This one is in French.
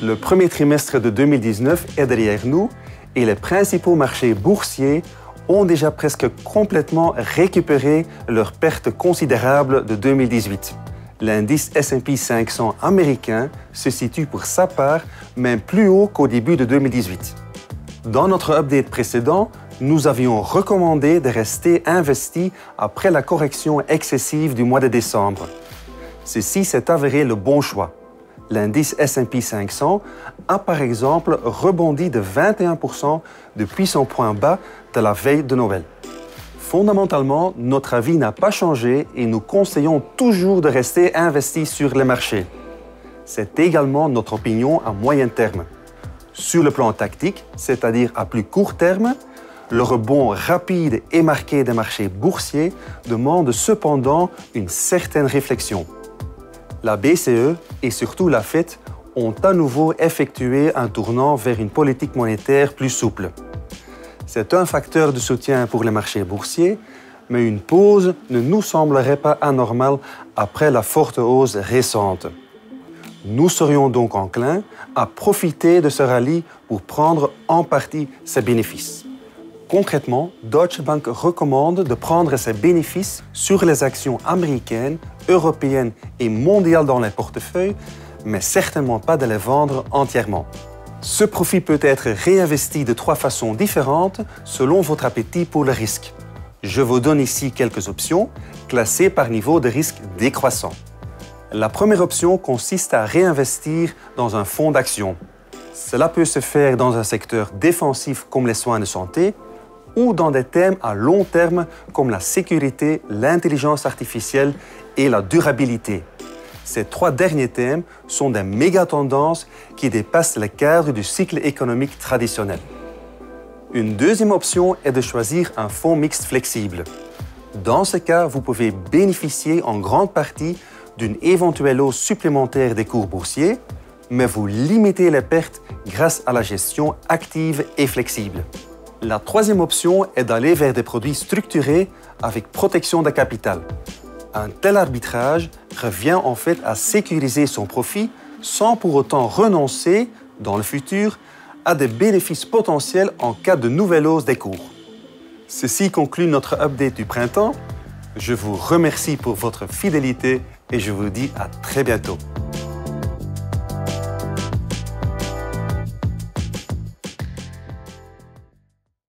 Le premier trimestre de 2019 est derrière nous et les principaux marchés boursiers ont déjà presque complètement récupéré leurs pertes considérables de 2018. L'indice S&P 500 américain se situe pour sa part même plus haut qu'au début de 2018. Dans notre update précédent, nous avions recommandé de rester investi après la correction excessive du mois de décembre. Ceci s'est avéré le bon choix. L'indice S&P 500 a par exemple rebondi de 21% depuis son point bas de la veille de Noël. Fondamentalement, notre avis n'a pas changé et nous conseillons toujours de rester investis sur les marchés. C'est également notre opinion à moyen terme. Sur le plan tactique, c'est-à-dire à plus court terme, le rebond rapide et marqué des marchés boursiers demande cependant une certaine réflexion. La BCE et surtout la Fed ont à nouveau effectué un tournant vers une politique monétaire plus souple. C'est un facteur de soutien pour les marchés boursiers, mais une pause ne nous semblerait pas anormale après la forte hausse récente. Nous serions donc enclins à profiter de ce rallye pour prendre en partie ses bénéfices. Concrètement, Deutsche Bank recommande de prendre ses bénéfices sur les actions américaines, européennes et mondiales dans les portefeuilles, mais certainement pas de les vendre entièrement. Ce profit peut être réinvesti de trois façons différentes selon votre appétit pour le risque. Je vous donne ici quelques options, classées par niveau de risque décroissant. La première option consiste à réinvestir dans un fonds d'action. Cela peut se faire dans un secteur défensif comme les soins de santé ou dans des thèmes à long terme comme la sécurité, l'intelligence artificielle et la durabilité. Ces trois derniers thèmes sont des méga-tendances qui dépassent le cadre du cycle économique traditionnel. Une deuxième option est de choisir un fonds mixte flexible. Dans ce cas, vous pouvez bénéficier en grande partie d'une éventuelle hausse supplémentaire des cours boursiers, mais vous limitez les pertes grâce à la gestion active et flexible. La troisième option est d'aller vers des produits structurés avec protection de capital. Un tel arbitrage revient en fait à sécuriser son profit sans pour autant renoncer, dans le futur, à des bénéfices potentiels en cas de nouvelle hausse des cours. Ceci conclut notre update du printemps. Je vous remercie pour votre fidélité et je vous dis à très bientôt.